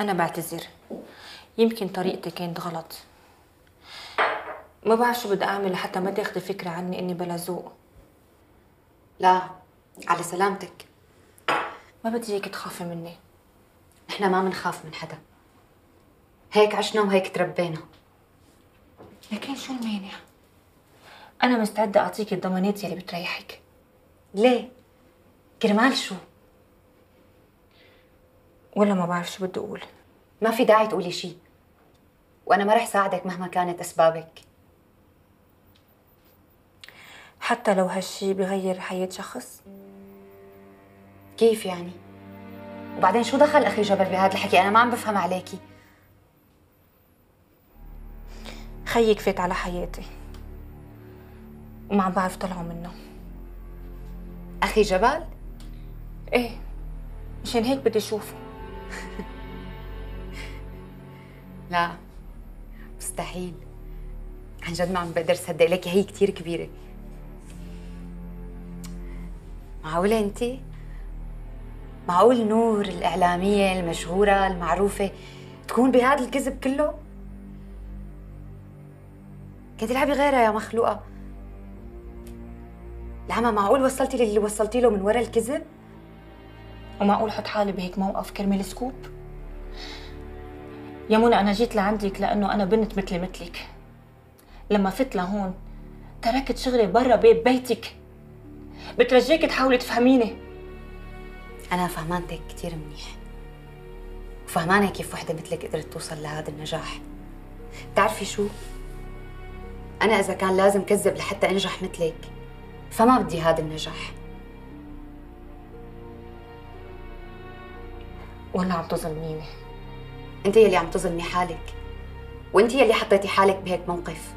أنا بعتذر. يمكن طريقتي كانت غلط. ما بعرف شو بدي أعمل لحتى ما تاخدي فكرة عني إني بلا ذوق. لا على سلامتك. ما بدي إياك تخافي مني. نحن ما منخاف من حدا. هيك عشنا وهيك تربينا. لكن شو المانع؟ أنا مستعدة أعطيك الضمانات يلي بتريحك. ليه؟ كرمال شو؟ ولا ما بعرف شو بدي أقول. ما في داعي تقولي شيء وأنا ما رح ساعدك مهما كانت أسبابك. حتى لو هالشي بغير حياة شخص؟ كيف يعني؟ وبعدين شو دخل أخي جبل بهذا الحكي؟ أنا ما عم بفهم عليكي خيك فات على حياتي. وما عم بعرف طلعوا منه. أخي جبل؟ إيه. مشان هيك بدي أشوفه. لا مستحيل عن جد ما عم بقدر صدق لك هي كثير كبيرة معقولة أنت؟ معقول نور الإعلامية المشهورة المعروفة تكون بهذا الكذب كله؟ كنت تلعبي غيرها يا مخلوقة لعمة معقول وصلتي للي وصلتي له من ورا الكذب؟ ومعقول حط حالي بهيك موقف كرمال سكوب؟ يا منى أنا جيت لعندك لأنه أنا بنت مثلي مثلك. لما فت لهون تركت شغلي برا بيت بيتك. بترجيك تحاولي تفهميني. أنا فهمانتك كثير منيح. وفهمانة كيف وحدة مثلك قدرت توصل لهذا النجاح. بتعرفي شو؟ أنا إذا كان لازم كذب لحتى أنجح مثلك فما بدي هذا النجاح. ولا عم تظلميني أنت يلي عم تظلمي حالك وأنت يلي حطيتي حالك بهيك موقف.